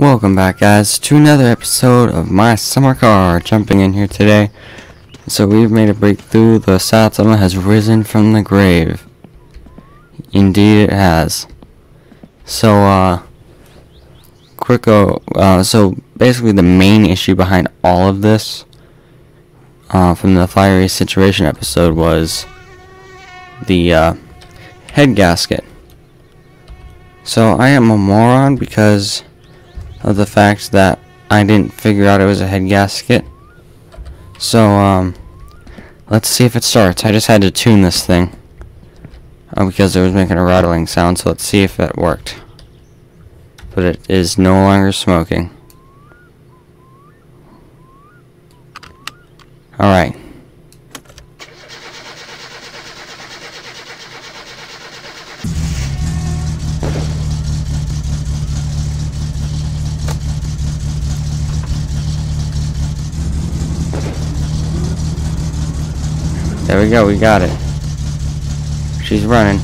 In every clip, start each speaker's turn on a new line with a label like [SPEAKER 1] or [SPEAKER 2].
[SPEAKER 1] Welcome back guys to another episode of my summer car jumping in here today. So we've made a breakthrough. The Satsuma has risen from the grave. Indeed it has. So uh quick uh, so basically the main issue behind all of this uh, from the fiery situation episode was the uh, head gasket. So I am a moron because of the fact that I didn't figure out it was a head gasket. So, um, let's see if it starts. I just had to tune this thing. Uh, because it was making a rattling sound, so let's see if it worked. But it is no longer smoking. Alright. There we go, we got it. She's running.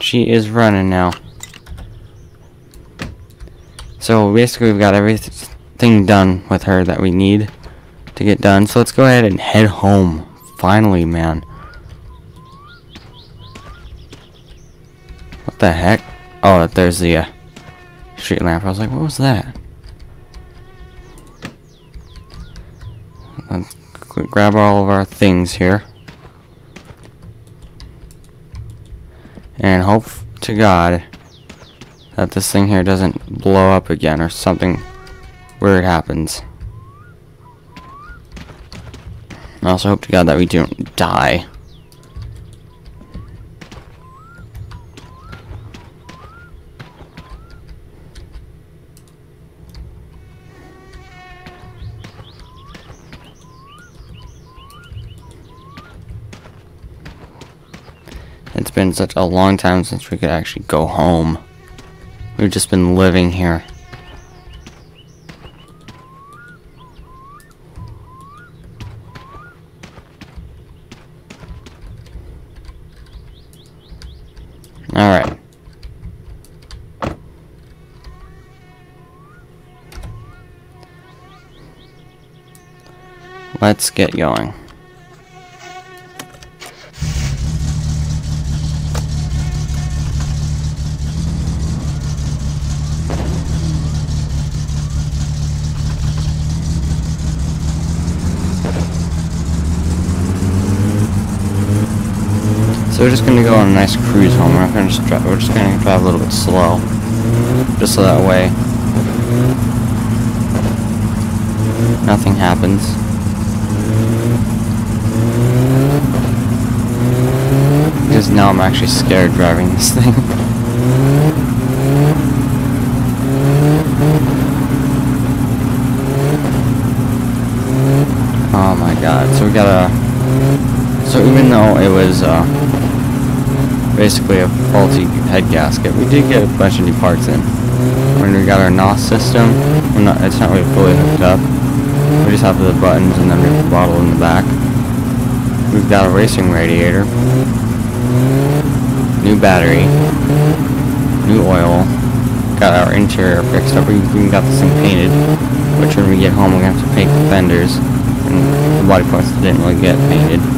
[SPEAKER 1] She is running now. So basically we've got everything done with her that we need to get done. So let's go ahead and head home. Finally, man. What the heck? Oh, there's the uh, street lamp. I was like, what was that? Let's grab all of our things here. And hope to God that this thing here doesn't blow up again or something weird happens. I also hope to God that we don't die. It's been such a long time since we could actually go home. We've just been living here. Alright. Let's get going. So we're just gonna go on a nice cruise home. We're not gonna just drive. We're just gonna drive a little bit slow, just so that way nothing happens. Because now I'm actually scared driving this thing. oh my god! So we gotta. So even though it was. Uh, basically a faulty head gasket. We did get a bunch of new parts in. When we got our NOS system, not, it's not really fully hooked up. We just have the buttons and then we have the bottle in the back. We've got a racing radiator, new battery, new oil, got our interior fixed up. We even got this thing painted, which when we get home we're going to have to paint the fenders and the body parts didn't really get painted.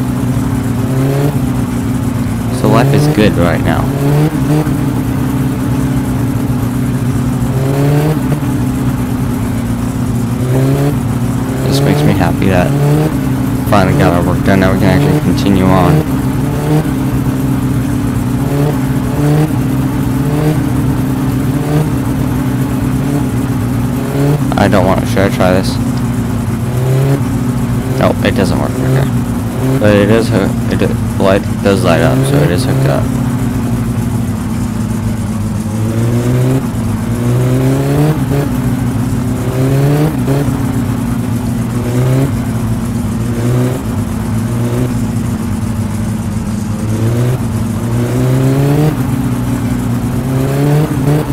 [SPEAKER 1] Life is good right now. This makes me happy that finally got our work done. Now we can actually continue on. I don't want to. Should I try this? Nope, it doesn't work. Okay. But it is it light does light up, so it is hooked up.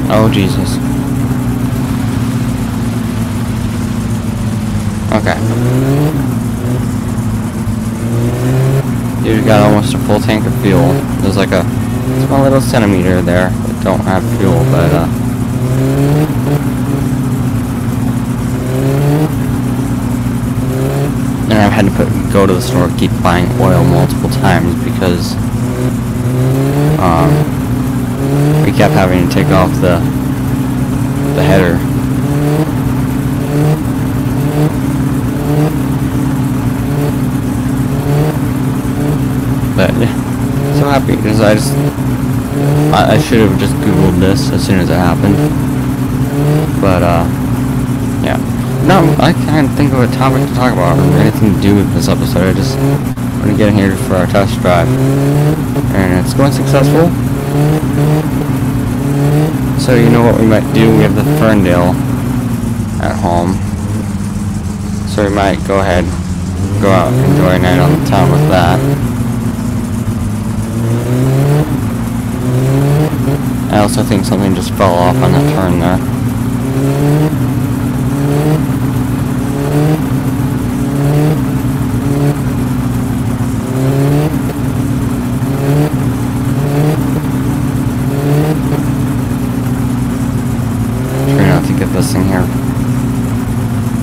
[SPEAKER 1] Oh Jesus. Okay. Got almost a full tank of fuel. There's like a small little centimeter there that don't have fuel, but uh, and I've had to put go to the store keep buying oil multiple times because um, we kept having to take off the the header. But so happy because I just I, I should have just googled this as soon as it happened. But uh yeah. No, I can't think of a topic to talk about or anything to do with this episode. I just want to get in here for our test drive. And it's going successful. So you know what we might do? We have the Ferndale at home. So we might go ahead, go out, enjoy a night on the town with that. I also think something just fell off on that turn there. Try not to get this thing here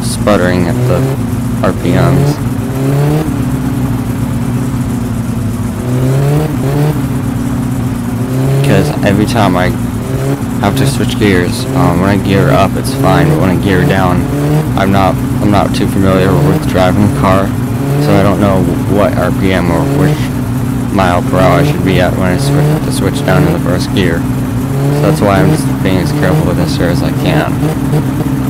[SPEAKER 1] sputtering at the RPMs. because every time I have to switch gears, um, when I gear up it's fine, but when I gear down, I'm not I'm not too familiar with driving the car, so I don't know what RPM or which mile per hour I should be at when I switch to switch down to the first gear. So that's why I'm just being as careful with this here as I can.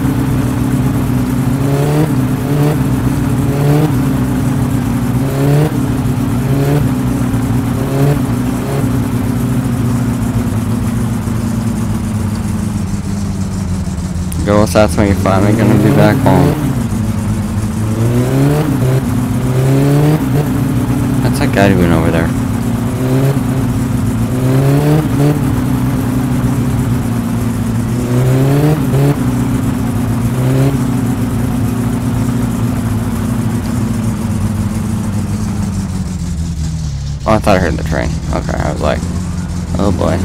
[SPEAKER 1] That's when you're finally gonna be back home. What's that guy doing over there? Oh, I thought I heard the train. Okay, I was like, oh boy.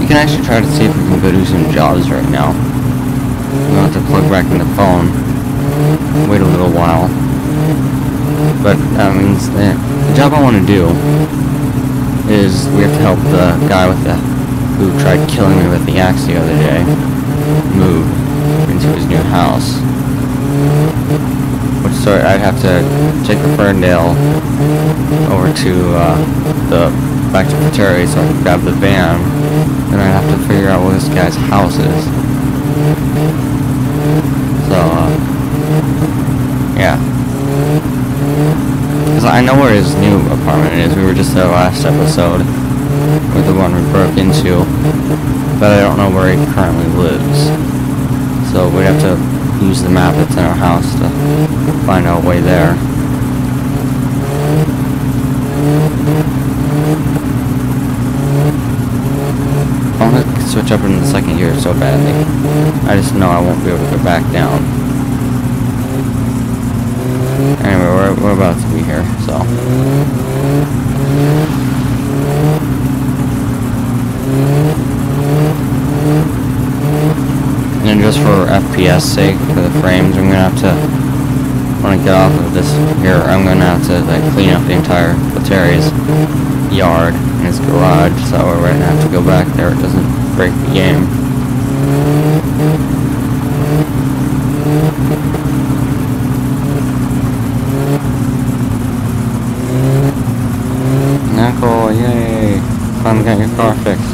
[SPEAKER 1] You can actually try to see if we can go do some jobs right now. We'll have to plug back in the phone. Wait a little while. But that means that the job I want to do is we have to help the guy with the who tried killing me with the axe the other day move into his new house. Which so I'd have to take the Ferndale over to uh, the back to Fleetari so I can grab the van. Then I'd have to figure out where this guy's house is. So uh, yeah. Because I know where his new apartment is. We were just there last episode with the one we broke into. But I don't know where he currently lives. So we'd have to use the map that's in our house to find our way there. I want to switch up in the second gear so badly. I just know I won't be able to go back down. Anyway, we're, we're about to be here, so. And just for FPS sake, for the frames, I'm gonna have to, when I get off of this here, I'm gonna have to like clean up the entire Fleetari's yard and his garage, so we're gonna have to go back there, it doesn't break the game. Finally got your car fixed.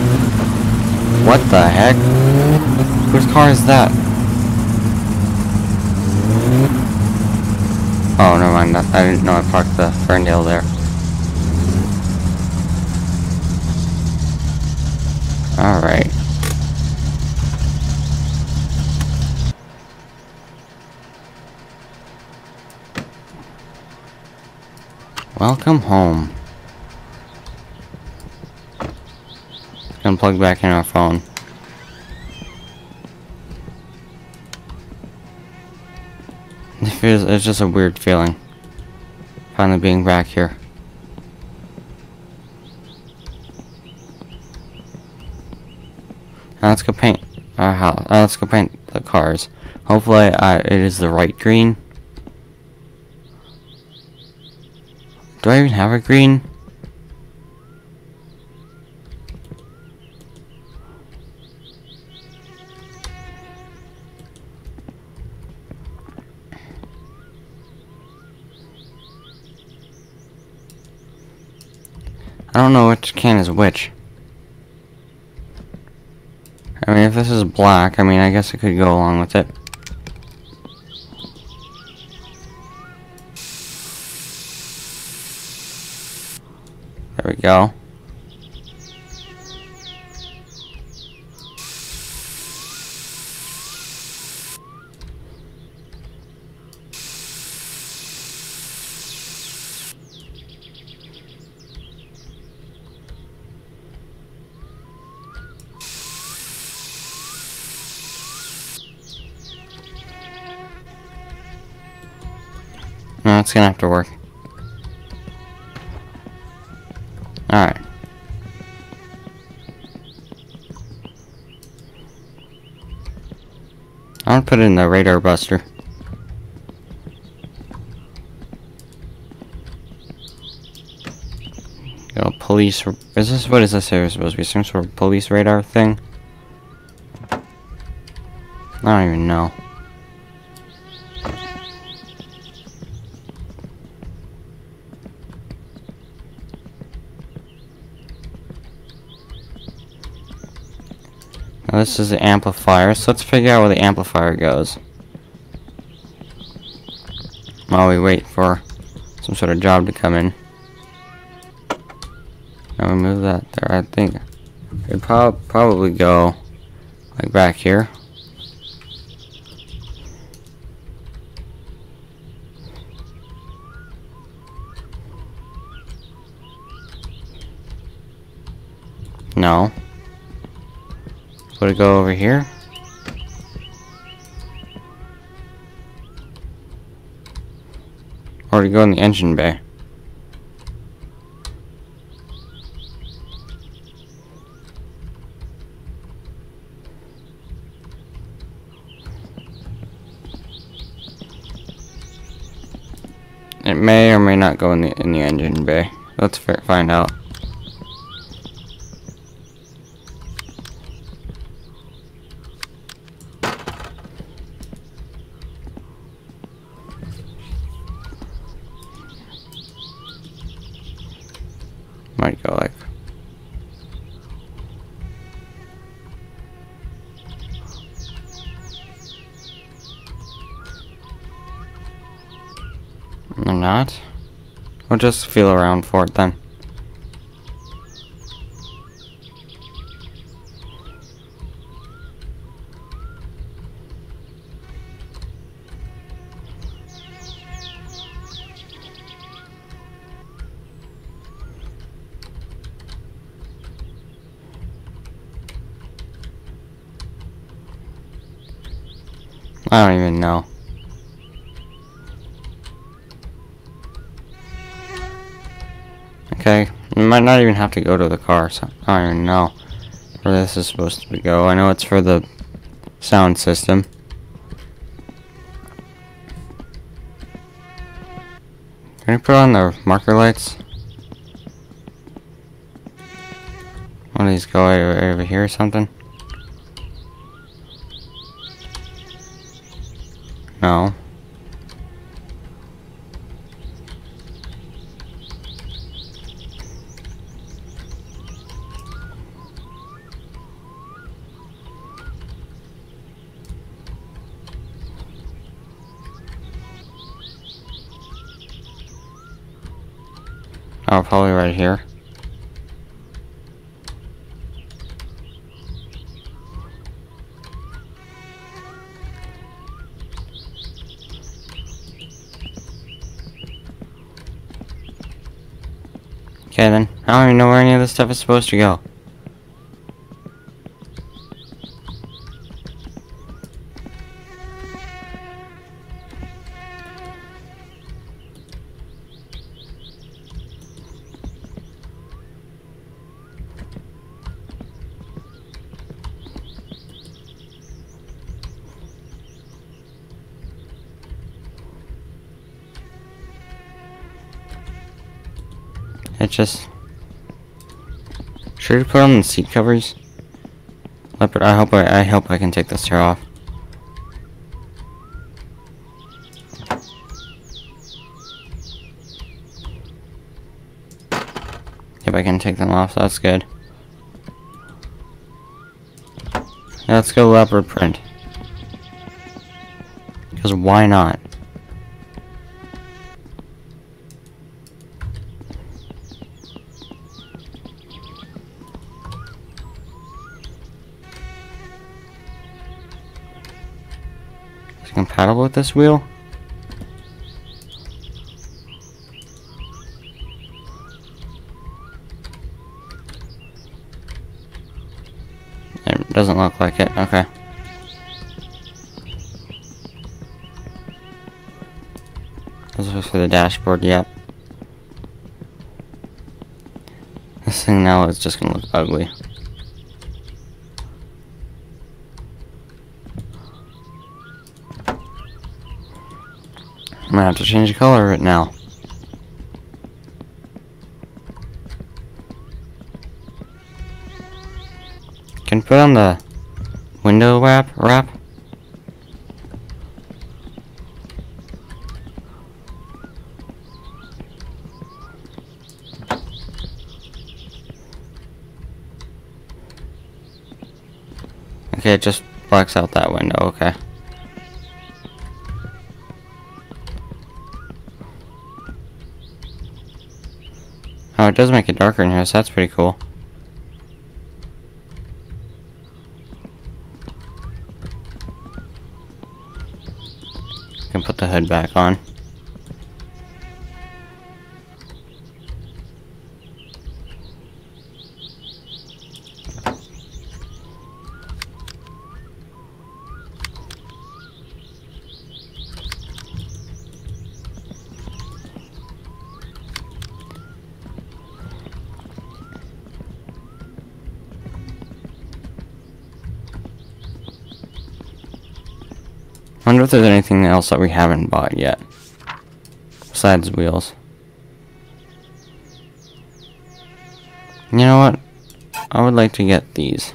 [SPEAKER 1] What the heck? Whose car is that? Oh, never mind. I didn't know I parked the Ferndale there. Alright. Welcome home. Gonna plug back in our phone. It's just a weird feeling. Finally being back here. Now let's go paint our house. Uh, let's go paint the cars. Hopefully, uh, it is the right green. Do I even have a green? I don't know which can is which. I mean, if this is black, I mean, I guess I could go along with it. There we go. It's gonna have to work. Alright. I want to put in the radar buster. Go police. Is this what is this here supposed to be? Some sort of police radar thing? I don't even know. Now this is the amplifier, so let's figure out where the amplifier goes. While we wait for some sort of job to come in. Now we move that there, I think it'd prob probably go like back here. No. Would it go over here? Or to go in the engine bay? It may or may not go in the in the engine bay. Let's find out. We'll just feel around for it then. I don't even know. Okay, we might not even have to go to the car, so I don't even know where this is supposed to go. I know it's for the sound system. Can you put on the marker lights? One of these go over, over here or something? No. Oh, probably right here. Okay then, I don't even know where any of this stuff is supposed to go. Just... Should we put on the seat covers? Leopard, I hope I, I hope I can take this chair off. If I can take them off, that's good. Let's go leopard print. Because why not? Compatible with this wheel? It doesn't look like it, okay. This is for the dashboard, yep. This thing now is just gonna look ugly. Gonna have to change the color of it now. Can put on the window wrap wrap. Okay, it just blacks out that window, okay. It does make it darker in here, so that's pretty cool. Can put the hood back on. wonder if there's anything else that we haven't bought yet. Besides wheels. You know what? I would like to get these.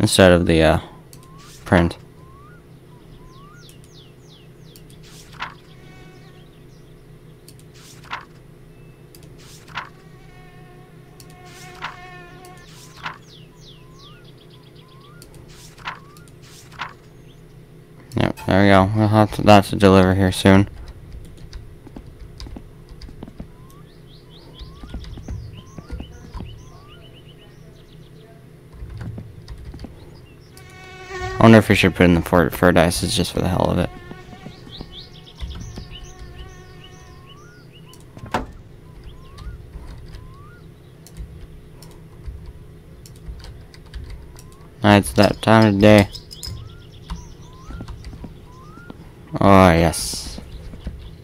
[SPEAKER 1] Instead of the, uh, print. We'll have to, that to deliver here soon. I wonder if we should put in the fur, fur dices just for the hell of it. It's that time of day. Oh, yes.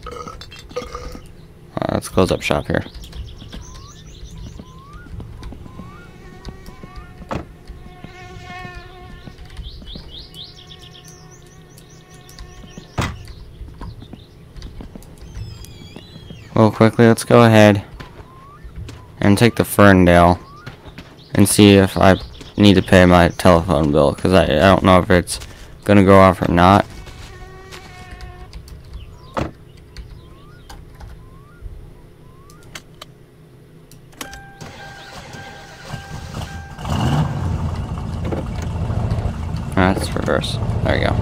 [SPEAKER 1] Uh, let's close up shop here. Well, quickly, let's go ahead and take the Ferndale and see if I need to pay my telephone bill because I, I don't know if it's gonna go off or not. That's reverse. There you go.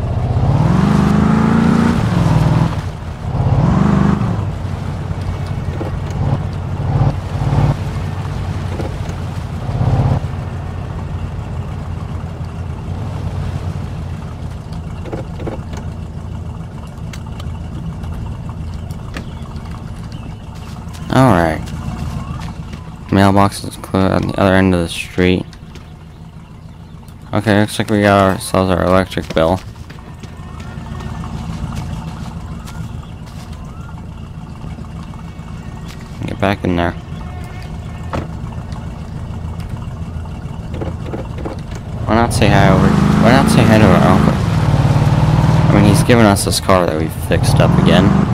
[SPEAKER 1] Alright. Mailbox is clear on the other end of the street. Okay, looks like we got ourselves our electric bill. Get back in there. Why not say hi over? Why not say hi to our uncle? I mean, he's given us this car that we fixed up again.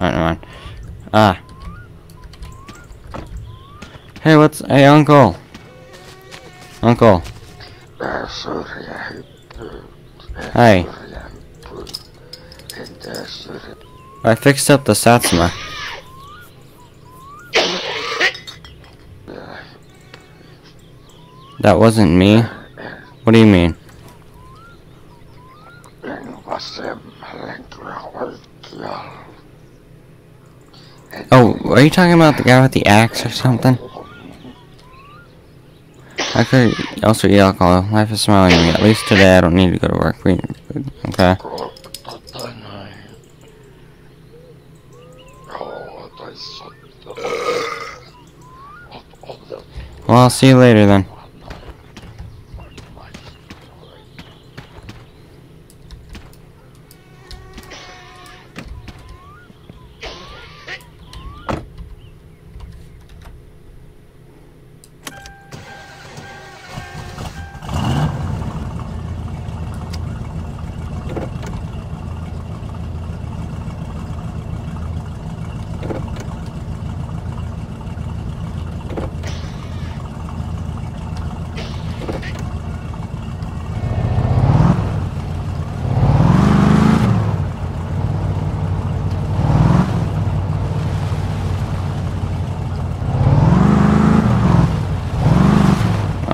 [SPEAKER 1] Alright, never mind. Ah. Hey, what's... Hey, Uncle. Uncle. Hey. I fixed up the Satsuma. That wasn't me. What do you mean? Oh, are you talking about the guy with the axe or something? I could also eat alcohol. Life is smiling at me. At least today I don't need to go to work. Okay. Well, I'll see you later then.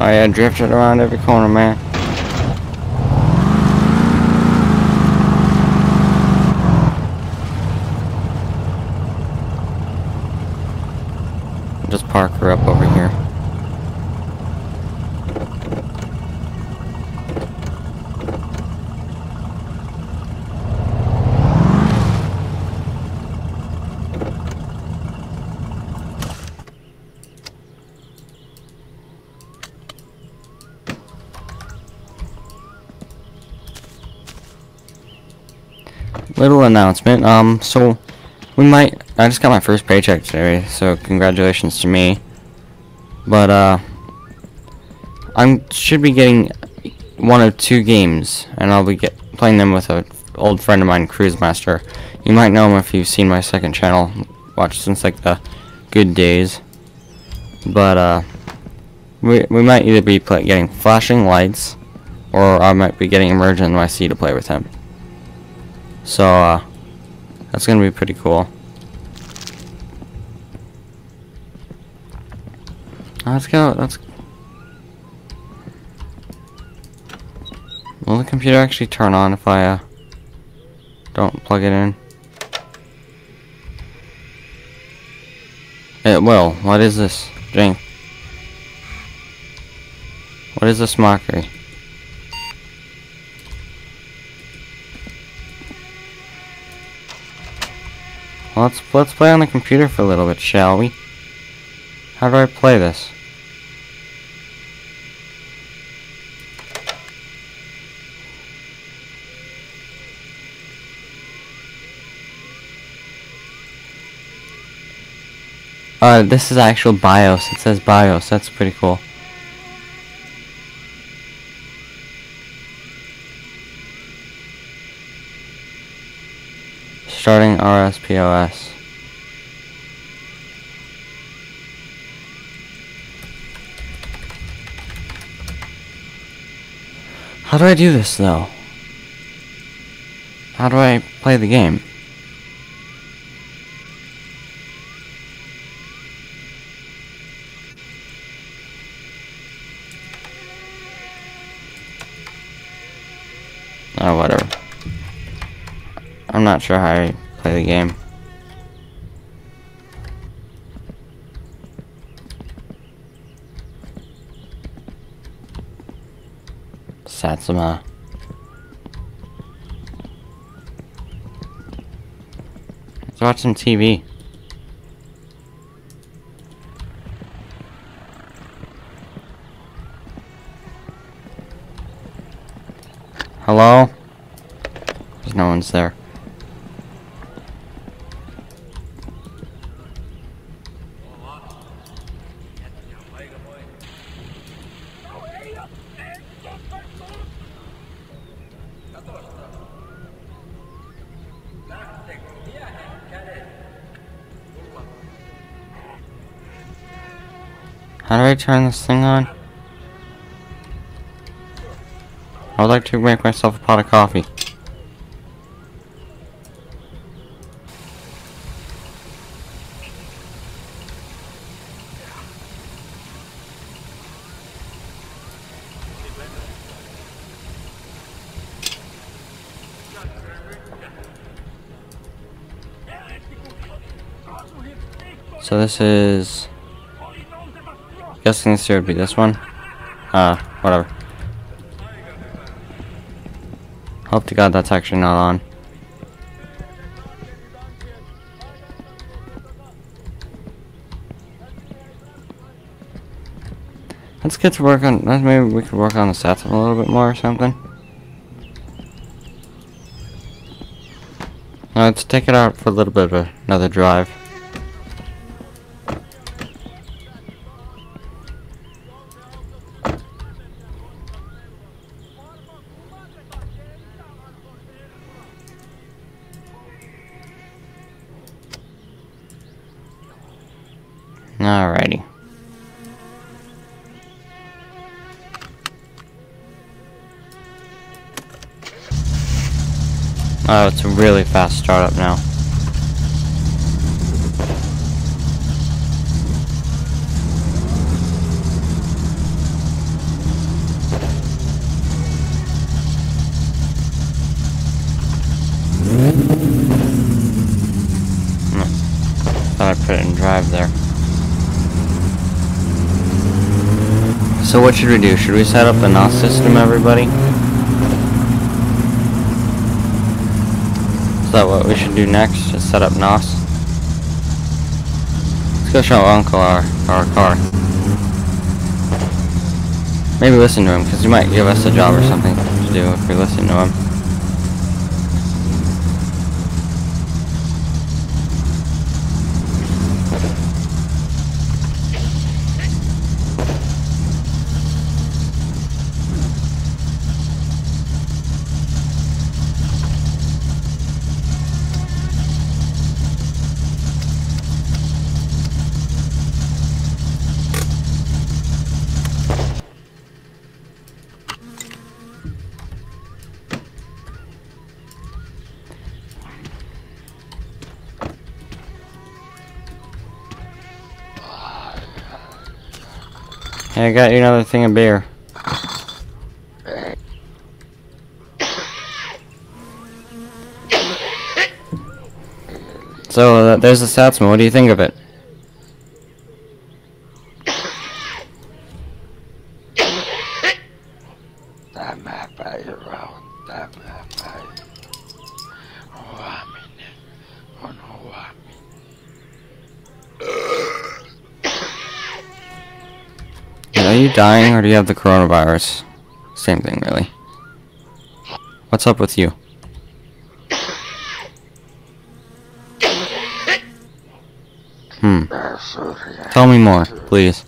[SPEAKER 1] Oh yeah, drifted around every corner, man. Just park her up over here. little Um, so we might. I just got my first paycheck today, so congratulations to me. But uh, I should be getting one of two games, and I'll be get playing them with an old friend of mine, Cruise Master. You might know him if you've seen my second channel, watched since like the good days. But uh, we we might either be play, getting flashing lights, or I might be getting EmergeNYC to play with him. So, uh, that's gonna be pretty cool. Let's go, let's... Will the computer actually turn on if I, uh, don't plug it in? It will. What is this? Jane? What is this mockery? Let's let's play on the computer for a little bit, shall we? How do I play this? Uh, this is actual BIOS. It says BIOS. That's pretty cool. RSPOS. How do I do this though? How do I play the game? Oh, whatever. I'm not sure how I the game. Satsuma. Let's watch some TV. Hello? There's no one's there. I turn this thing on? I would like to make myself a pot of coffee. So this is... Guessing this would be this one. Uh, whatever. Hope to god that's actually not on. Let's get to work on, maybe we could work on the stats a little bit more or something. Let's take it out for a little bit of another drive. Alrighty. Oh, it's a really fast startup now. Hmm. Thought I put it in drive there. So what should we do? Should we set up the NOS system, everybody? That what we should do next? Just set up NOS? Let's go show Uncle our, our car. Maybe listen to him, because he might give us a job or something to do if we listen to him. Hey, I got you another thing of beer. So, uh, there's the Satsuma. What do you think of it? Dying or do you have the coronavirus? Same thing, really. What's up with you? Hmm. Tell me more, please.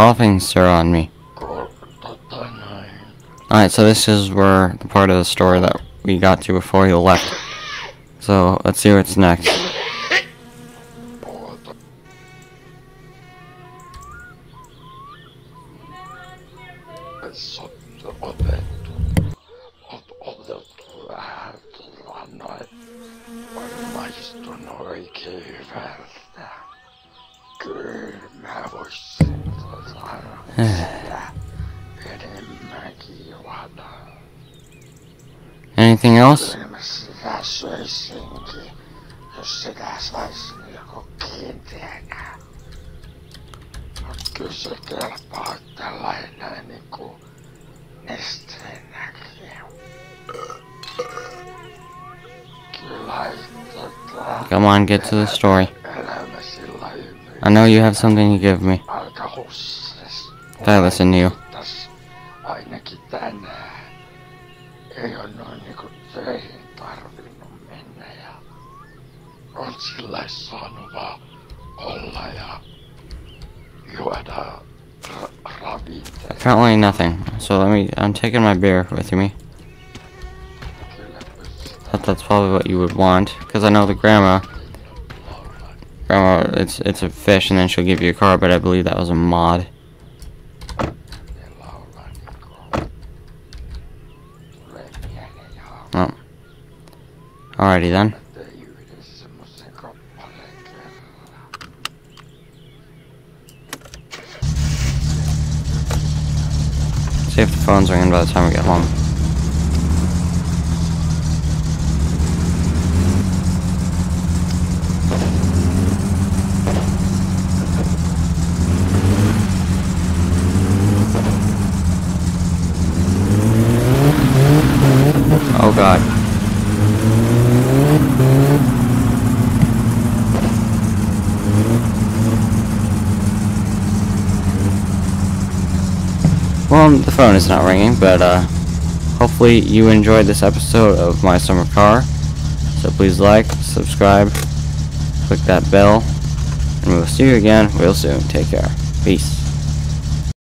[SPEAKER 1] Coughing, sir, on me. Alright, so this is where the part of the story that we got to before he left. So, let's see what's next. Anything else? Come on, get to the story. I know you have something to give me. I listen to you.
[SPEAKER 2] Ainakin. Ei ole noin niinku töihin tarvinnut mennä ja on sillä saanut vaan olla ja juoda ravinteita.
[SPEAKER 1] Apparently nothing. So let me. I'm taking my beer with me. That, that's probably what you would want, because I know the grandma. Grandma, it's it's a fish, and then she'll give you a car. But I believe that was a mod.
[SPEAKER 2] Ne laulaa niinku tulee mieleen ja
[SPEAKER 1] Oh. Alrighty then. See if the phone's ringing by the time we get home. Oh god. Well, the phone is not ringing, but uh, hopefully you enjoyed this episode of My Summer Car. So please like, subscribe, click that bell, and we'll see you again real soon. Take care. Peace.